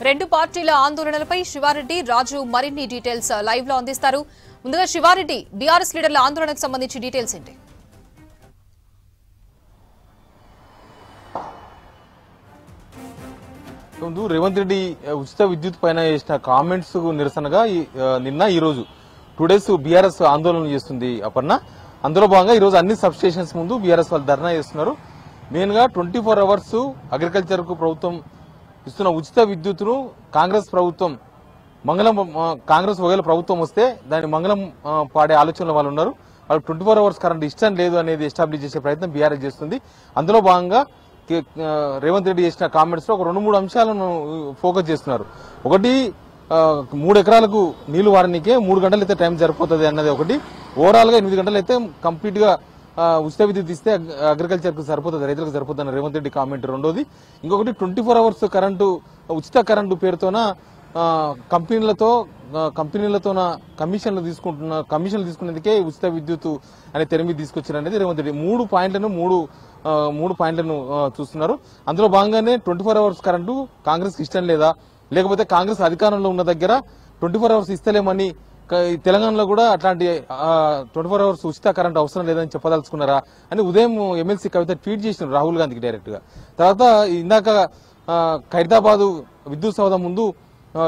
రెండు పార్టీల ఆందోళనలపై శివారెడ్డి రాజు మరిన్ని డీటెయిల్స్ లైవ్లో అందిస్తారు. ముందుగా శివారెడ్డి బీఆర్ఎస్ లీడర్ల ఆందోళనకు సంబంధించి డీటెయిల్స్ ఏంటి? ముందు రేవంత్ రెడ్డి ఉచిత విద్యుత్ పైన చేసిన కామెంట్స్ నిరసనగా ఈ- నిన్న ఈ రోజు టూ డేస్ బీఆర్ఎస్ ఆందోళన చేస్తుంది అపర్ణ. అందులో భాగంగా ఈ రోజు అన్ని సబ్ స్టేషన్స్ ముందు బీఆర్ఎస్ వాళ్ళు ధర్నా చేస్తున్నారు. మెయిన్గా ట్వంటీ ఫోర్ అవర్స్ అగ్రికల్చర్కు ప్రభుత్వం ఇస్తున్న ఉచిత విద్యుత్తును కాంగ్రెస్ ప్రభుత్వం మంగళం కాంగ్రెస్ ఒకవేళ ప్రభుత్వం వస్తే దాని మంగళం పాడే ఆలోచనలో వాళ్ళు ఉన్నారు. వాళ్ళు ట్వంటీ ఫోర్ అవర్స్ కరెంట్ ఇష్టం లేదు అనేది ఎస్టాబ్లిష్ చేసే ప్రయత్నం బీఆర్ఎస్ చేస్తుంది. అందులో భాగంగా రేవంత్ రెడ్డి చేసిన కామెంట్స్లో ఒక రెండు మూడు అంశాలను ఫోకస్ చేస్తున్నారు. ఒకటి మూడు ఎకరాలకు నీళ్ళు వారనికే మూడు గంటలు అయితే టైం సరిపోతుంది అన్నది ఒకటి. ఓవరాల్గా ఎనిమిది గంటలు అయితే ఉచిత విద్యుత్ ఇస్తే అగ్రికల్చర్కు సరిపోతుంది రైతులకు సరిపోతుంది అన్న రేవంత్ రెడ్డి కామెంట్ రెండోది. ఇంకొకటి ట్వంటీ ఫోర్ అవర్స్ కరెంటు ఉచిత కరెంటు పేరుతోన కంపెనీలతో కంపెనీలతోన కమిషన్లు తీసుకుంటున్న కమిషన్లు తీసుకునేందుకే ఉచిత విద్యుత్ అనే తెర మీద తీసుకొచ్చారు అనేది రేవంత్ రెడ్డి. మూడు పాయింట్లను మూడు మూడు పాయింట్లను చూస్తున్నారు. అందులో భాగంగానే twenty four hours current Congress ఇష్టం లేదా? లేకపోతే కాంగ్రెస్ అధికారంలో ఉన్న దగ్గర ట్వంటీ ఫోర్ అవర్స్ ఇస్తలేమని తెలంగాణలో కూడా అట్లాంటి ట్వంటీ ఫోర్ అవర్స్ ఉచిత కరెంట్ అవసరం లేదని చెప్పదలుచుకున్నారా అని ఉదయం ఎమ్మెల్సీ కవిత ట్వీట్ చేసిన రాహుల్ గాంధీకి డైరెక్ట్గా తర్వాత ఇందాక ఆ, విద్యుత్ సౌధ ముందు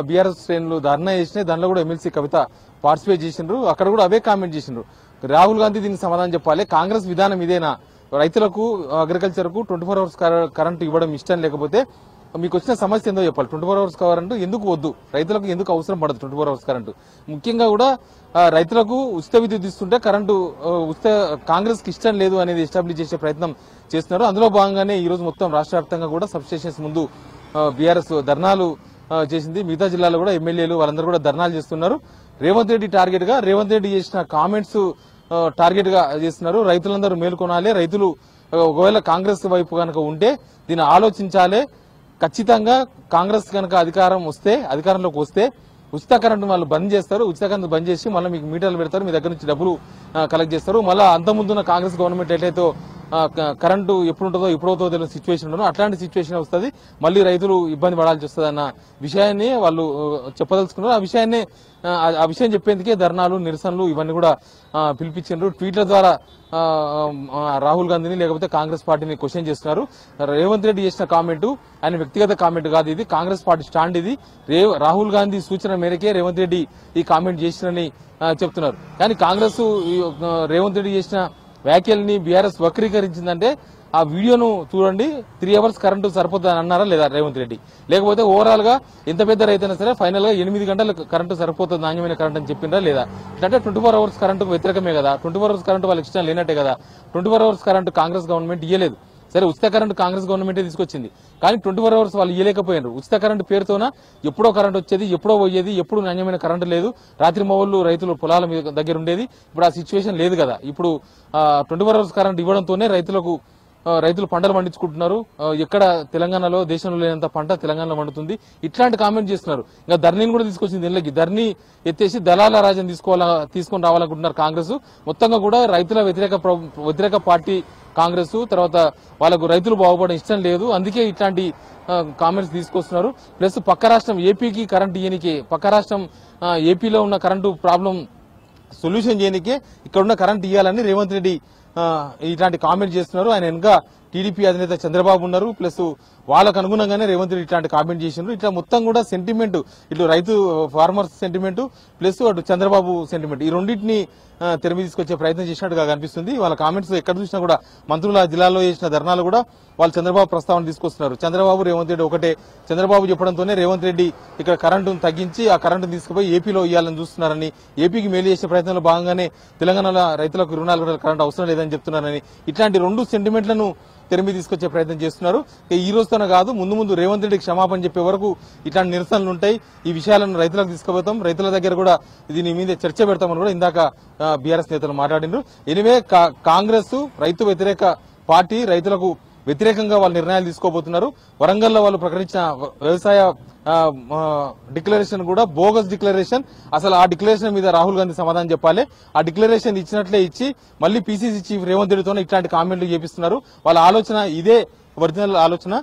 బీఆర్ఎస్ శ్రేణులు ధర్నా చేసినాయి. దానిలో కూడా ఎమ్మెల్సీ కవిత పార్టిసిపేట్ చేసిండ్రు. అక్కడ కూడా అవే కామెంట్ చేసిండ్రు. రాహుల్ గాంధీ దీనికి సమాధానం చెప్పాలి. కాంగ్రెస్ విధానం ఇదేనా? రైతులకు అగ్రికల్చర్కు ట్వంటీ ఫోర్ అవర్స్ కరెంట్ ఇవ్వడం ఇష్టం లేకపోతే మీకు వచ్చిన సమస్య ఏందో చెప్పాలి. ట్వంటీ ఫోర్ అవర్స్ కరెంట్ ఎందుకు వద్దు? రైతులకు ఎందుకు అవసరం పడదు ట్వంటీ ఫోర్ అవర్స్ కరెంటు? ముఖ్యంగా కూడా రైతులకు ఉచిత విద్యుత్ ఇస్తుంటే కరెంటు ఉచిత కాంగ్రెస్కి ఇష్టం లేదు అనేది ఎస్టాబ్లిష్ చేసే ప్రయత్నం చేస్తున్నారు. అందులో భాగంగానే ఈ రోజు మొత్తం రాష్ట్ర వ్యాప్తంగా కూడా సబ్స్టేషన్స్ ముందు బీఆర్ఎస్ ధర్నాలు చేసింది. మిగతా జిల్లాలో కూడా ఎమ్మెల్యేలు వాళ్ళందరూ కూడా ధర్నాలు చేస్తున్నారు. రేవంత్ రెడ్డి టార్గెట్గా రేవంత్ రెడ్డి చేసిన కామెంట్స్ టార్గెట్గా చేస్తున్నారు. రైతులందరూ మేల్కొనాలి. రైతులు ఒకవేళ కాంగ్రెస్ వైపు కనుక ఉంటే దీన్ని ఆలోచించాలి. ఖచ్చితంగా కాంగ్రెస్ కనుక అధికారం వస్తే అధికారంలోకి వస్తే ఉచిత కరెంట్ వాళ్ళు బంద్ చేస్తారు. ఉచిత కరెంట్ బంద్ చేసి మళ్ళీ మీకు మీటర్లు పెడతారు. మీ దగ్గర నుంచి డబ్బులు కలెక్ట్ చేస్తారు. మళ్ళీ అంత ముందున్న కాంగ్రెస్ గవర్నమెంట్ ఎట్లయితే కరెంటు ఎప్పుడు ఉంటుందో ఎప్పుడు తెలియని సిచ్యువేషన్ ఉండదు అట్లాంటి సిచ్యువేషన్ వస్తుంది మళ్ళీ రైతులు ఇబ్బంది పడాల్సి వస్తుంది అన్న విషయాన్ని వాళ్ళు చెప్పదలుచుకున్నారు. ఆ విషయాన్ని ఆ, విషయం చెప్పేందుకే ధర్నాలు నిరసనలు ఇవన్నీ కూడా పిలిపించారు ట్వీట్ల ద్వారా రాహుల్ గాంధీని లేకపోతే కాంగ్రెస్ పార్టీని క్వశ్చన్ చేస్తున్నారు. రేవంత్ రెడ్డి చేసిన కామెంట్ ఆయన వ్యక్తిగత కామెంట్ కాదు ఇది. కాంగ్రెస్ పార్టీ స్టాండ్ ఇది. రే రాహుల్ గాంధీ సూచన మేరకే రేవంత్ రెడ్డి ఈ కామెంట్ చేసినని చెప్తున్నారు. కానీ కాంగ్రెస్ ఈ, రేవంత్ రెడ్డి చేసిన వ్యాఖ్యల్ని బీఆర్ఎస్ వక్రీకరించిందంటే ఆ వీడియోను చూడండి. త్రీ అవర్స్ కరెంటు సరిపోతుందని అని అన్నారా లేదా రేవంత్ రెడ్డి? లేకపోతే ఓవరాల్గా ఎంత పెద్ద రైతైనా సరే ఫైనల్గా ఎనిమిది గంటల కరెంటు సరిపోతుంది? నాణ్యమైన కరెంట్ అని చెప్పిందా లేదా? అంటే ట్వంటీ ఫోర్ అవర్స్ కరెంటు వ్యతిరేకమే కదా. ట్వంటీ ఫోర్ అవర్స్ కరెంటు వాళ్ళకి ఇష్టం లేనట్టే కదా. Twenty four hours current Congress government ఇయ్యలేదు. సరే ఉచిత కరెంటు కాంగ్రెస్ గవర్నమెంటే తీసుకొచ్చింది. కానీ ట్వంటీ ఫోర్ అవర్స్ వాళ్ళు ఇవ్వలేకపోయారు ఉచిత కరెంటు పేరుతోన ఎప్పుడో కరెంట్ వచ్చేది ఎప్పుడో పోయేది ఎప్పుడు నాణ్యమైన కరెంటు లేదు. రాత్రి మొవళ్ళు రైతులు పొలాల మీద దగ్గర ఉండేది. ఇప్పుడు ఆ సిచ్యువేషన్ లేదు కదా. ఇప్పుడు ట్వంటీ ఫోర్ అవర్స్ కరెంట్ ఇవ్వడంతోనే రైతులకు రైతులు పంటలు పండించుకుంటున్నారు. ఎక్కడ తెలంగాణలో దేశంలో లేనంత పంట తెలంగాణలో పండుతుంది. ఇట్లాంటి కామెంట్ చేస్తున్నారు. ఇంకా ధర్నీని కూడా తీసుకొచ్చింది దీనిలోకి ధర్నీ ఎత్తేసి దళాల రాజ్యం తీసుకోవాలా తీసుకొని రావాలనుకుంటున్నారు కాంగ్రెస్. మొత్తంగా కూడా రైతుల వ్యతిరేక ప్ర- వ్యతిరేక పార్టీ కాంగ్రెస్. తర్వాత వాళ్ళకు రైతులు బాగుపడడం ఇష్టం లేదు. అందుకే ఇట్లాంటి కామెంట్స్ తీసుకొస్తున్నారు. ప్లస్ పక్క రాష్ట్రం ఏపీకి కరెంట్ ఇయ్యనికి పక్క రాష్ట్రం ఏపీలో ఉన్న కరెంటు ప్రాబ్లం సొల్యూషన్ చేయనికే ఇక్కడ ఉన్న కరెంట్ ఇవ్వాలని రేవంత్ రెడ్డి ఆ, ఇట్లాంటి కామెంట్ చేస్తున్నారు. ఆయన వెనుక టీడీపీ అధినేత చంద్రబాబు ఉన్నారు. ప్లస్ వాళ్ళకు అనుగుణంగానే రేవంత్ రెడ్డి ఇట్లాంటి కామెంట్ చేసిండ్రు. ఇట్లా మొత్తం కూడా సెంటిమెంట్ ఇటు రైతు ఫార్మర్స్ సెంటిమెంట్ ప్లస్ అటు చంద్రబాబు సెంటిమెంట్ ఈ రెండింటిని ఆ, తెర మీద తీసుకొచ్చే ప్రయత్నం చేసినట్టుగా కనిపిస్తుంది. వాళ్ళ కామెంట్స్ ఎక్కడ చూసినా కూడా మంత్రుల జిల్లాలో చేసిన ధర్నాలు కూడా వాళ్ళు చంద్రబాబు ప్రస్తావన తీసుకొస్తున్నారు. చంద్రబాబు రేవంత్ రెడ్డి ఒకటే. చంద్రబాబు చెప్పడంతోనే రేవంత్ రెడ్డి ఇక్కడ కరెంటును తగ్గించి ఆ కరెంటును తీసుకుపోయి ఏపీలో ఇవ్వాలని చూస్తున్నారని ఏపీకి మేలు చేసే ప్రయత్నంలో భాగంగానే తెలంగాణలో రైతులకు ఇరవై నాలుగు కరెంట్ అవసరం లేదని చెప్తున్నారని ఇట్లాంటి రెండు సెంటిమెంట్లను తెర తీసుకొచ్చే ప్రయత్నం చేస్తున్నారు. ఈ రోజుతోనే కాదు ముందు ముందు రేవంత్ రెడ్డికి క్షమాపణ చెప్పే వరకు ఇట్లాంటి నిరసనలు ఉంటాయి. ఈ విషయాలను రైతులకు తీసుకుపోతాం. రైతుల దగ్గర కూడా దీని మీద చర్చ పెడతామని కూడా ఇందాక బీఆర్ఎస్ నేతలు మాట్లాడినారు ఎనివే కా- కాంగ్రెస్ రైతు వ్యతిరేక పార్టీ రైతులకు వ్యతిరేకంగా వాళ్ళు నిర్ణయాలు తీసుకోబోతున్నారు. వరంగల్లో వాళ్ళు ప్రకటించిన వ్యవసాయ డిక్లరేషన్ కూడా బోగస్ డిక్లరేషన్. అసలు ఆ డిక్లరేషన్ మీద రాహుల్ గాంధీ సమాధానం చెప్పాలి. ఆ డిక్లరేషన్ ఇచ్చినట్లే ఇచ్చి మళ్ళీ పీసీసీ చీఫ్ రేవంత్ రెడ్డితో ఇట్లాంటి కామెంట్లు చేపిస్తున్నారు. వాళ్ళ ఆలోచన ఇదే ఒరిజినల్ ఆలోచన.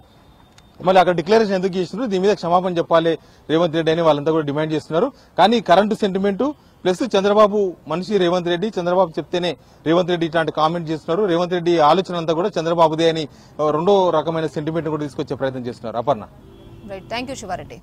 మళ్ళీ అక్కడ డిక్లరేషన్ ఎందుకు చేసినారు? దీని మీద క్షమాపణ చెప్పాలి. రేవంత్ రెడ్డి అని వాళ్ళంతా కూడా డిమాండ్ చేస్తున్నారు. కానీ కరెంటు సెంటిమెంట్ ప్లస్ చంద్రబాబు మనిషి రేవంత్ రెడ్డి చంద్రబాబు చెప్తేనే రేవంత్ రెడ్డి ఇట్లాంటి కామెంట్ చేస్తున్నారు. రేవంత్ రెడ్డి ఆలోచన అంతా కూడా చంద్రబాబుదే అని రెండో రకమైన సెంటిమెంట్ కూడా తీసుకొచ్చే ప్రయత్నం చేస్తున్నారు. Aparna. Right thank you Sivareddy